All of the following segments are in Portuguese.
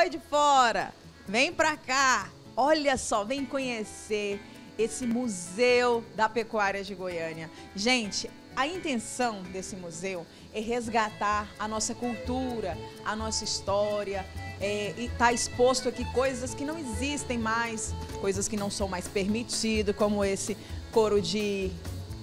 Oi de fora, vem pra cá. Olha só, vem conhecer esse Museu da Pecuária de Goiânia. Gente, a intenção desse museu é resgatar a nossa cultura, a nossa história, é, e está exposto aqui coisas que não existem mais, coisas que não são mais permitidas, como esse couro de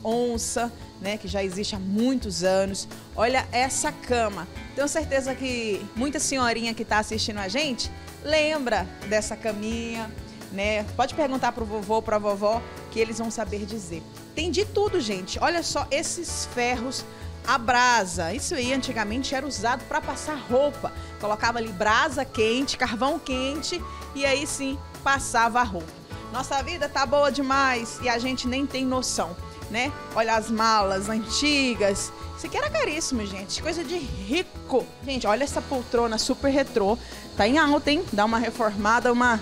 onça, né, que já existe há muitos anos. Olha essa cama. Tenho certeza que muita senhorinha que está assistindo a gente lembra dessa caminha, né? Pode perguntar para o vovô, para a vovó, que eles vão saber dizer. Tem de tudo, gente. Olha só esses ferros a brasa. Isso aí antigamente era usado para passar roupa. Colocava ali brasa quente, carvão quente e aí sim passava a roupa. Nossa vida tá boa demais e a gente nem tem noção, né? Olha as malas antigas. Isso aqui era caríssimo, gente. Coisa de rico. Gente, olha essa poltrona super retrô. Tá em alta, hein? Dá uma reformada, uma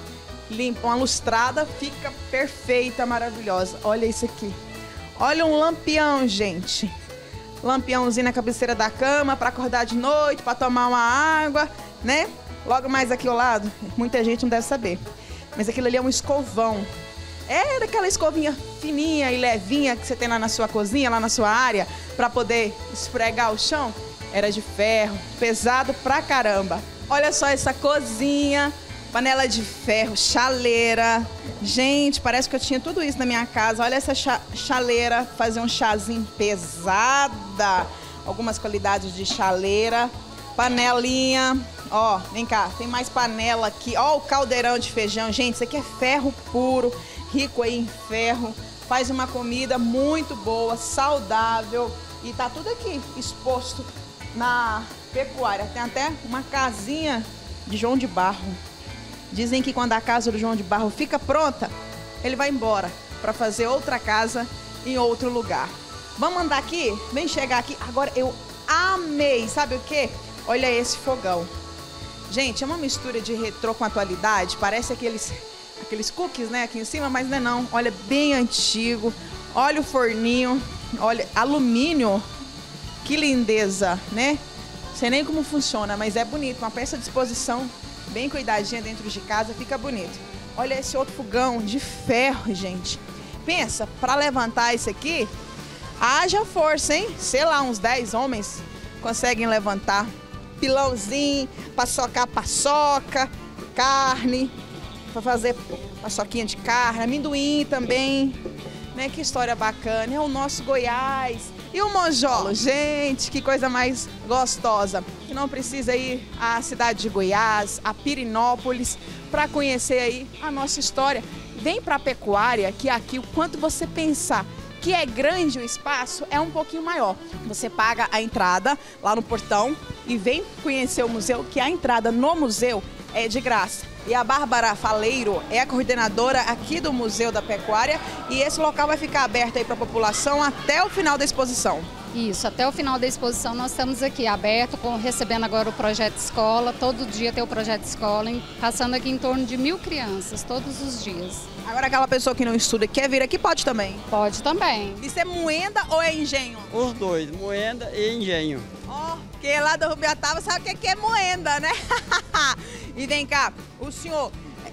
limpa, uma lustrada, fica perfeita, maravilhosa. Olha isso aqui. Olha um lampião, gente lampiãozinho na cabeceira da cama para acordar de noite, para tomar uma água, né? Logo mais aqui ao lado, muita gente não deve saber. Mas aquilo ali é um escovão. É daquela escovinha fininha e levinha que você tem lá na sua cozinha, lá na sua área, para poder esfregar o chão. Era de ferro, pesado pra caramba. Olha só essa cozinha panela de ferro, chaleira. Gente, parece que eu tinha tudo isso na minha casa. Olha essa chaleira, fazer um chazinho pesada. Algumas qualidades de chaleira. Panelinha. Ó, vem cá, tem mais panela aqui. Ó, o caldeirão de feijão. Gente, isso aqui é ferro puro, rico aí em ferro. Faz uma comida muito boa, saudável. E tá tudo aqui exposto na pecuária. Tem até uma casinha de João de Barro. Dizem que quando a casa do João de Barro fica pronta, ele vai embora para fazer outra casa em outro lugar. Vamos andar aqui? Vem chegar aqui. Agora eu amei, sabe o que? Olha esse fogão. Gente, é uma mistura de retrô com atualidade. Parece aqueles, aqueles cookies, né, aqui em cima, mas não é não. Olha, bem antigo. Olha o forninho. Olha, alumínio. Que lindeza, né? Sei nem como funciona, mas é bonito. Uma peça de exposição bem cuidadinha dentro de casa, fica bonito. Olha esse outro fogão de ferro, gente. Pensa, para levantar isso aqui, haja força, hein? Sei lá, uns 10 homens conseguem levantar. Pilãozinho, para socar paçoca, carne, para fazer paçoquinha de carne, amendoim também. Né? Que história bacana. É o nosso Goiás. E o Monjolo, gente, que coisa mais gostosa. Que não precisa ir à cidade de Goiás, a Pirinópolis, para conhecer aí a nossa história. Vem para a pecuária, que aqui o quanto você pensar que é grande o espaço, é um pouquinho maior. Você paga a entrada lá no portão e vem conhecer o museu, que a entrada no museu é de graça. E a Bárbara Faleiro é a coordenadora aqui do Museu da Pecuária e esse local vai ficar aberto aí para a população até o final da exposição. Isso, até o final da exposição nós estamos aqui aberto, com, recebendo agora o projeto escola, todo dia tem o projeto escola, passando aqui em torno de mil crianças, todos os dias. Agora aquela pessoa que não estuda e quer vir aqui pode também? Pode também. Isso é moenda ou é engenho? Os dois, moenda e engenho. Oh, porque lá do Rubiatava sabe o que é moenda, né? e vem cá, o senhor,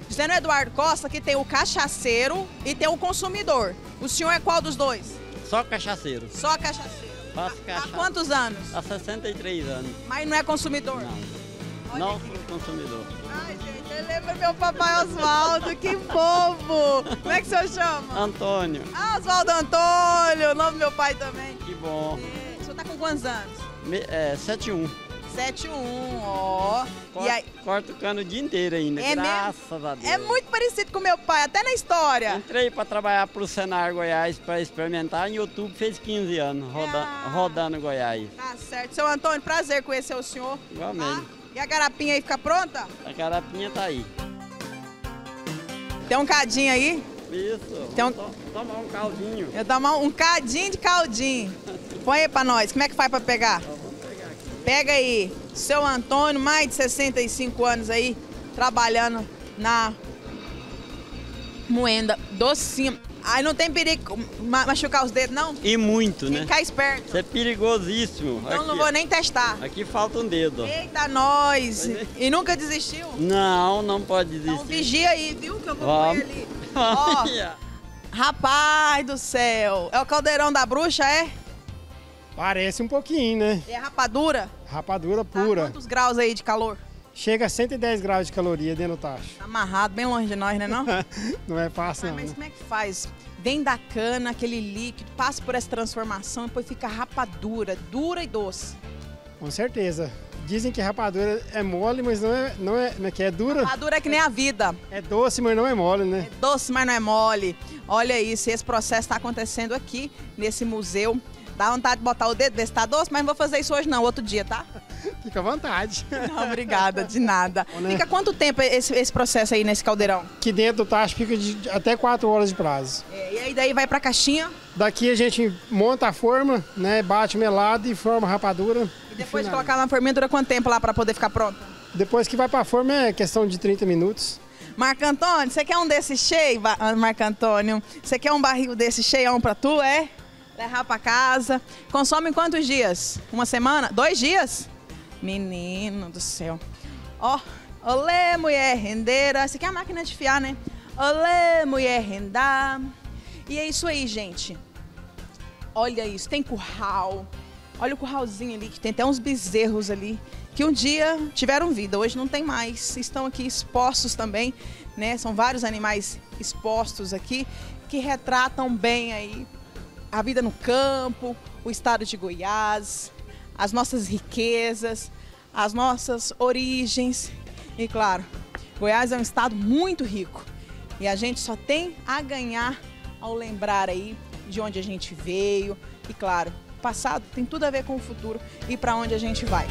dizendo Eduardo Costa que tem o cachaceiro e tem o consumidor. O senhor é qual dos dois? Só cachaceiro. Só cachaceiro. Faço cachaça. Há quantos anos? Há 63 anos. Mas não é consumidor? Não. Não sou consumidor. Ai, gente, eu lembro meu papai Oswaldo, que bobo! Como é que o senhor chama? Antônio. Ah, Oswaldo Antônio, o nome do meu pai também. Que bom. É. O senhor tá com quantos anos? É, 71. 71, ó. Corta, e aí... corta o cano o dia inteiro ainda, é graças mesmo? a Deus. É muito parecido com meu pai, até na história. Entrei para trabalhar para o Senar Goiás para experimentar. Em outubro fez 15 anos roda, ah, rodando Goiás. Tá certo. Seu Antônio, prazer conhecer o senhor. Igualmente. Tá? E a garapinha aí fica pronta? A garapinha tá aí. Tem um cadinho aí? Isso. Tem um... Tomar um caldinho. Eu tomar um cadinho de caldinho. Põe aí pra nós. Como é que faz pra pegar? Pega aí, seu Antônio, mais de 65 anos aí, trabalhando na moenda docinha. Aí não tem perigo ma- machucar os dedos, não? E muito, Tem né? ficar esperto. Isso é perigosíssimo. Então aqui, não vou nem testar. aqui falta um dedo. Eita, nós! Mas E nunca desistiu? Não, não pode Então desistir. vigia aí, viu? Que eu vou Vamos. comer ali. Ó, rapaz do céu! É o caldeirão da bruxa, é? Parece um pouquinho, né? É rapadura? Rapadura Tá pura. quantos graus aí de calor? Chega a 110 graus de caloria dentro do tacho. Tá amarrado, bem longe de nós, né não? Não é fácil, Mas, não. mas né? como é que faz? Vem da cana, aquele líquido, passa por essa transformação e depois fica rapadura, dura e doce. Com certeza. Dizem que rapadura é mole, mas não é, não é, como é que é dura. Rapadura é que nem a vida. É doce, mas não é mole, né? É doce, mas não é mole. Olha isso, esse processo está acontecendo aqui nesse museu. Dá vontade de botar o dedo, ver se tá doce, mas não vou fazer isso hoje não, outro dia, tá? Fica à vontade. Não, obrigada, de nada. Bom, né? Fica quanto tempo esse, esse processo aí nesse caldeirão? Aqui dentro do tacho fica de até 4 horas de prazo. É, e aí daí vai pra caixinha Daqui a gente monta a forma, né? Bate melado e forma a rapadura. e depois de colocar na forminha dura quanto tempo lá pra poder ficar pronto? Depois que vai pra forma é questão de 30 minutos. Marco Antônio, você quer um desse cheio, ah, Marco Antônio? Você quer um barril desse cheião pra tu, é? Levar pra casa. Consome quantos dias? Uma semana? Dois dias? Menino do céu. Ó, olê, mulher rendeira. Você quer a máquina de fiar, né? Olê, mulher rendar. E é isso aí, gente. Olha isso, tem curral. Olha o curralzinho ali, que tem até uns bezerros ali, que um dia tiveram vida, hoje não tem mais. Estão aqui expostos também, né? São vários animais expostos aqui, que retratam bem aí a vida no campo, o estado de Goiás, as nossas riquezas, as nossas origens. E claro, Goiás é um estado muito rico. E a gente só tem a ganhar ao lembrar aí de onde a gente veio. E claro, passado tem tudo a ver com o futuro e para onde a gente vai.